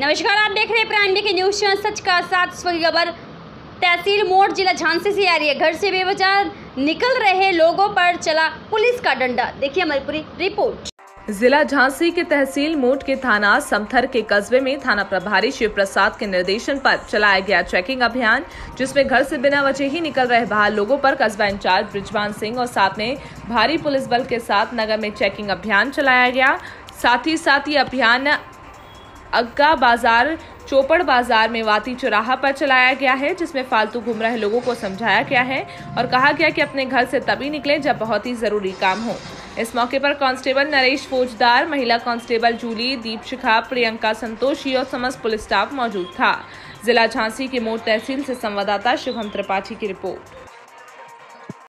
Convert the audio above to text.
नमस्कार, आप देख रहे हैं प्राइम के न्यूज़ चैनल सच का साथ। खबर, तहसील मोड़, जिला झांसी से आ रही है। घर से बेवजह निकल रहे लोगों पर चला पुलिस का डंडा। देखिए हमारी पूरी रिपोर्ट। जिला झांसी के तहसील मोट के थाना समथर के कस्बे में थाना प्रभारी शिव प्रसाद के निर्देशन पर चलाया गया चेकिंग अभियान, जिसमें घर से बिना वजह ही निकल रहे बाहर लोगों पर कस्बा इंचार्ज ब्रिजवान सिंह और साथ में भारी पुलिस बल के साथ नगर में चेकिंग अभियान चलाया गया। साथ ही साथ ये अभियान अग्गा बाज़ार, चोपड़ बाज़ार में वाती चौराहा पर चलाया गया है, जिसमें फालतू घूम रहे लोगों को समझाया गया है और कहा गया कि अपने घर से तभी निकलें जब बहुत ही ज़रूरी काम हो। इस मौके पर कांस्टेबल नरेश फौजदार, महिला कांस्टेबल जूली, दीप शिखा, प्रियंका संतोषी और समस्त पुलिस स्टाफ मौजूद था। जिला झांसी के मोट तहसील से संवाददाता शुभम त्रिपाठी की रिपोर्ट।